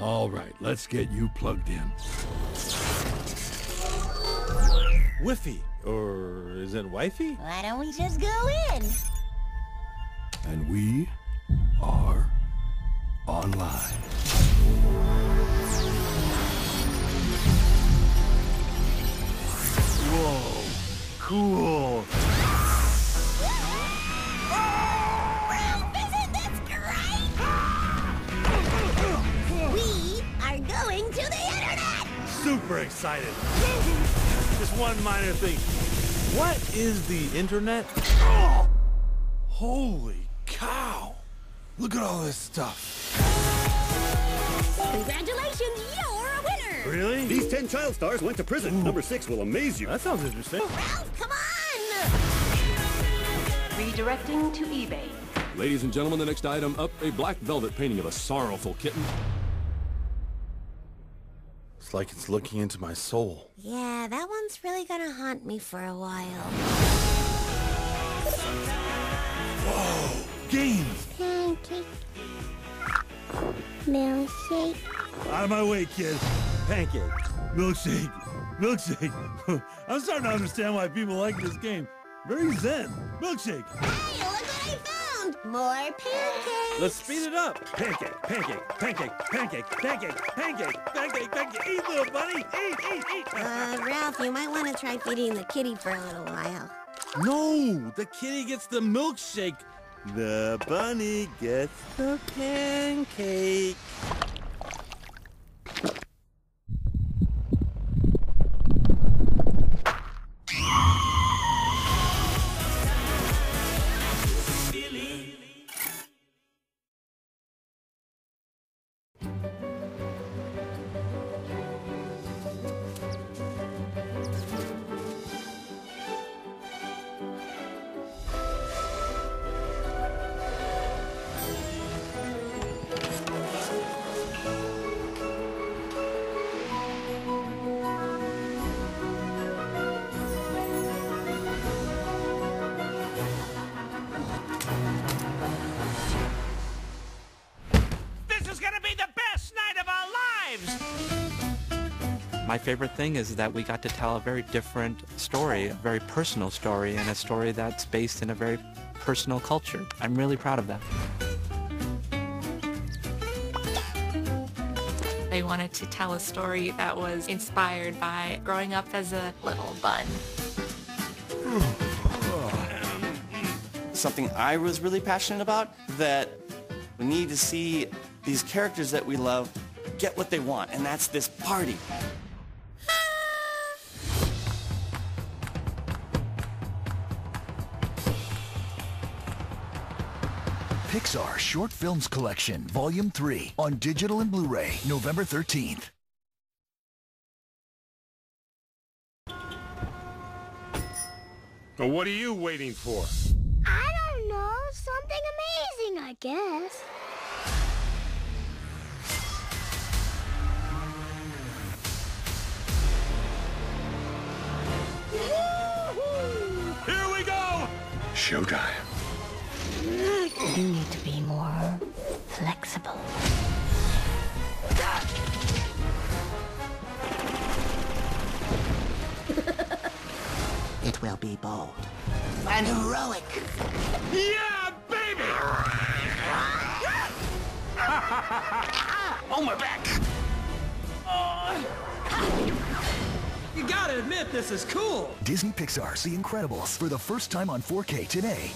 All right, let's get you plugged in. Whiffy. Or is it wifey? Why don't we just go in? And we are online. Whoa. Cool. Super excited. Just one minor thing. What is the internet? Holy cow. Look at all this stuff. Congratulations, you're a winner! Really? These 10 child stars went to prison. Number 6 will amaze you. That sounds interesting. Ralph, come on! Redirecting to eBay. Ladies and gentlemen, the next item up, a black velvet painting of a sorrowful kitten. It's like it's looking into my soul. Yeah, that one's really gonna haunt me for a while. Games! Pancake. Milkshake. Out of my way, kid. Pancake. Milkshake. Milkshake. I'm starting to understand why people like this game. Very zen. Milkshake. Hey, look what I found! More pancakes! Let's speed it up. Pancake, pancake, pancake, pancake, pancake, pancake, pancake, pancake. Eat, little bunny. Eat, eat, eat. Uh, Ralph, you might want to try feeding the kitty for a little while. No, the kitty gets the milkshake. The bunny gets the pancake. Lives! My favorite thing is that we got to tell a very different story, a very personal story, and a story that's based in a very personal culture. I'm really proud of that. They wanted to tell a story that was inspired by growing up as a little bun. something I was really passionate about, that we need to see these characters that we love get what they want, and that's this party. Pixar Short Films Collection, Volume 3, on digital and Blu-ray, November 13th. So what are you waiting for? I don't know. Something amazing, I guess. Showtime. You need to be more flexible. It will be bold and heroic. Yeah, baby! Oh, my back! Oh. You gotta admit, this is cool! Disney Pixar's The Incredibles for the first time on 4K today.